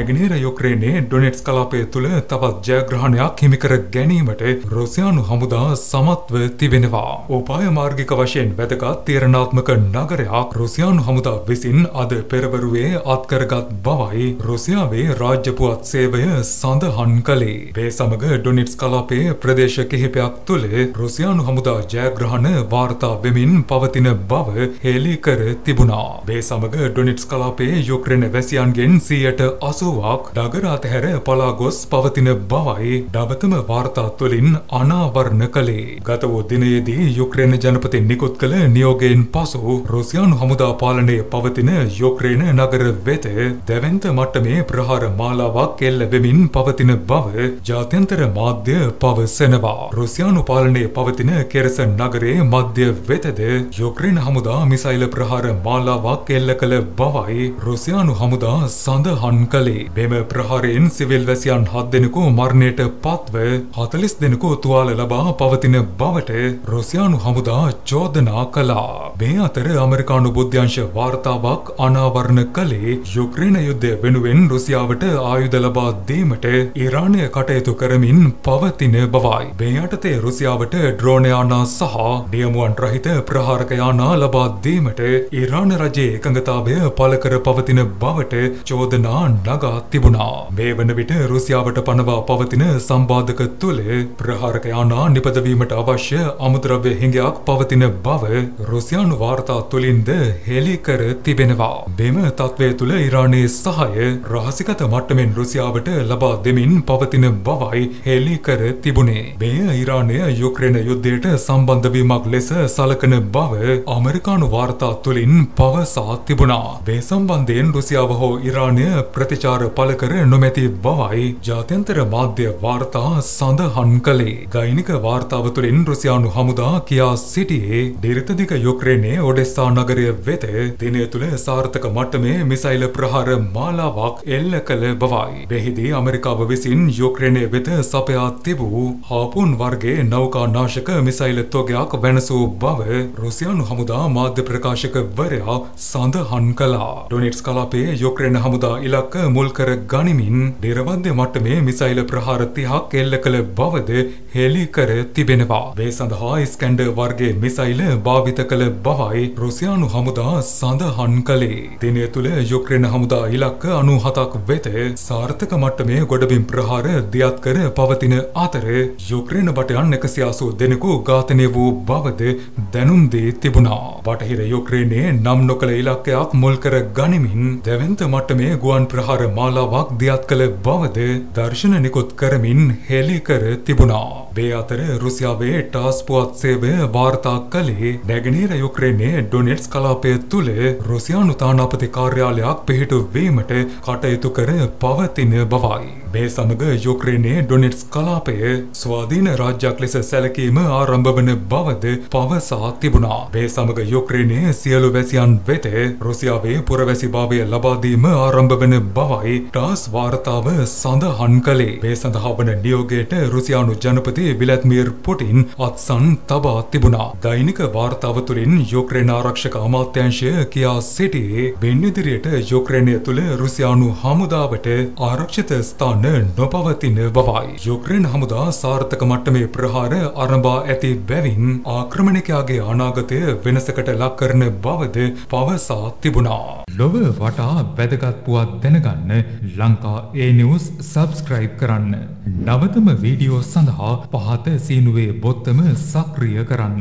නැගෙනහිර යුක්‍රේනයේ ඩොනෙට්ස් කලාපය තුළ තවත් ජයග්‍රහණයක් හිමිකර ගැනීමට රුසියානු හමුදා සමත්ව තිබෙනවා. උපාය මාර්ගික වශයෙන් වැදගත් තීරණාත්මක නගරයක් රුසියානු හමුදා විසින් අද පෙරවරුවේ අත්කරගත් බවයි රුසියාවේ රාජ්‍ය පුවත් සේවය සඳහන් කළේ. මේ සමග ඩොනෙට්ස් කලාපයේ ප්‍රදේශ කිහිපයක් තුළ රුසියානු හමුදා ජයග්‍රහණ වාර්තා වෙමින් පවතින බව හෙළි කර තිබුණා. මේ සමග ඩොනෙට්ස් කලාපයේ යුක්‍රේන වැසියන්ගෙන් සියයට අසුවක් නගර අතහැර පලා ගොස් පවතින බවයි නවතම වාර්තා තුළින් අනාවරණ කළේ. ගත වූ දිනයේදී යුක්‍රේන ජනපති නිකුත් කළ නියෝගයෙන් පසු රුසියානු හමුදා පාලනය පවතින යුක්‍රේන නගර වෙත දැවන්ත මට්ටමේ ප්‍රහාර මාලාවක් එල්ල වෙමින් පවතින බව ජාත්‍යන්තර මාධ්‍ය පවසනවා. රුසියානු පාලනය පවතින කෙරසන් නගරේ මධ්‍ය වෙතද යුක්‍රේන හමුදා මිසයිල ප්‍රහාර මාලාවක් එල්ල කළ බවයි රුසියානු හමුදා සඳහන් කළේ. මෙම ප්‍රහාරයෙන් සිවිල් වැසියන් හත් දෙනෙකු මරණයට පත්ව හතලිස් දෙනෙකු තුවාල ලබා පවතින බවට රුසියානු හමුදා චෝදනා කළා. මේ අතර අමරිකානු බුද්ධ්‍යංශ වාර්තාවක් අනාවරණ කළේ යුක්‍රේන යුද්ධය වෙනුවෙන් රුසියාවට ආයුධ ලබා දීමට ඉරානය කටයුතු කරමින් පවතින බවයි. මේ යටතේ රුසියාවට ඩ්‍රෝනයානා සහ නියමුවන් රහිත ප්‍රහාරකයානා ලබා දීමට ඉරාන රජයේ එකඟතාවය පළ කර පවතින බවට චෝදනා නගා තිබුණා. මේ වන විට රුසියාවට පනවා පවතින සම්බාධක තුළ ප්‍රහාරකයානා නිපදවීමට අවශ්‍ය අමුද්‍රව්‍ය හිඟයක් පවතින බව රුසියානු වාර්තා තුළින්ද හෙළි කර තිබෙනවා. මෙම තත්ත්වය තුළ ඉරානයේ සහය රහසිගත මට්ටමෙන් රුසියාවට ලබා දෙමින් පවතින බවයි හෙළි කර තිබුණේ. මෙය ඉරානය යුක්‍රේන යුද්ධයට සම්බන්ධවීමක් ලෙස සලකන බව අමරිකානු වාර්තා තුළින් පවසා තිබුණා. මේ සම්බන්ධයෙන් රුසියාව හෝ ඉරානය ප්‍රතිචාර පළ කර නොමැති බවයි ජාත්‍යන්තර මාධ්‍ය වාර්තා සඳහන් කළේ. ගෛනික වාර්තාව තුළින් රුසියානු හමුදා කියා සිටියේ නිර්තදික යුක්‍රේනයේ ඔඩෙස්සා නගරය වෙත දිනය තුළ සාර්ථක මට්ටමේ මිසයිල ප්‍රහාර මාලාවක් එල්ල කළ බවයි. මෙහිදී ඇමරිකාව විසින් යුක්‍රේනය වෙත සපයා තිබූ හාපුන් වර්ගයේ නෞකා නාශක මිසයිල තොගයක් වෙනසූ බව රුසියානු හමුදා මාධ්‍ය ප්‍රකාශකවරයා සඳහන් කළා. ඩොනෙට්ස් කලාපයේ යුක්‍රේන හමුදා ඉලක්ක මුල් කර ගනිමින් නිර්වන්ධ මට්ටමේ මිසයිල ප්‍රහාර 30ක් එල්ල කළ බවද හෙළි කර තිබෙනවා. මේ සඳහා ස්කැන්ඩර් වර්ගයේ මිසයිල භාවිත කළ බවයි රුසියානු හමුදා සඳහන් කළේ. දිනය තුළ යුක්‍රේන හමුදා ඉලක්ක 97ක් වෙත සාර්ථක මට්ටමේ ගොඩබිම් ප්‍රහාර දියත් කර පවතින අතර යුක්‍රේන බටයන් 180 දෙනෙකු ඝාතනය වූ බවද දැනුම් දී තිබුණා. බටහිර යුක්‍රේනයේ නම් නොකළ ඉලක්කයක් මුල් කර ගනිමින් දැවන්ත මට්ටමේ ගුවන් ප්‍රහාර මාලාවක් දියත් කළ බවද දර්ශන නිකුත් කරමින් හෙළි කර තිබුණා. මේ අතර රුසියාවේ ටාස් පුවත් සේවය වාර්තා කළේ නැගෙනහිර යුක්‍රේනයේ ඩොනෙට්ස් කලාපය තුළ රුසියානු තානාපති කාර්යාලයක් පිහිටුවීමට කටයුතු කර පවතින බවයි. මේ සමග යුක්‍රේනයේ ඩොනෙට්ස් කලාපය ස්වාධීන රාජ්‍යයක් ලෙස සැලකීම ආරම්භ වන බවද පවසා තිබුණා. මේ සමග යුක්‍රේනයේ සියලු වැසියන් වෙත රුසියාවේ පුරවැසිභාවය ලබා දීම ආරම්භ වන බවයි ටාස් වාර්තාව සඳහන් කළේ. මේ සඳහා වන නියෝගයට රුසියානු ජනපති විලැත්මීර් පුටින් අත්සන් තබා තිබුණා. දෛනික වාර්තාව තුළින් යුක්‍රේන ආරක්ෂක අමාත්‍යංශය කියා සිටියේ වෙන් ඉදිරියට යුක්‍රේනය තුළ රුසියානු හමුදාවට ආරක්ෂිත ස්ථාන නොපවතින බවයි. යුක්‍රේන හමුදා සාර්ථක මට්ටමේ ප්‍රහාර අරඹා ඇති බැවින් ආක්‍රමණිකයාගේ අනාගතය වෙනසකට ලක් කරන බවද පවසා තිබුණා. ලොව වටා වැදගත් පුවත් දැනගන්න ලංකා ඒ නිවුස් සබස්ක්‍රයිබ් කරන්න. නවතම වීඩියෝ සඳහා පහත සීනුවේ බොත්තම සක්‍රිය කරන්න.